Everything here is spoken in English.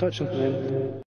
Touch blend.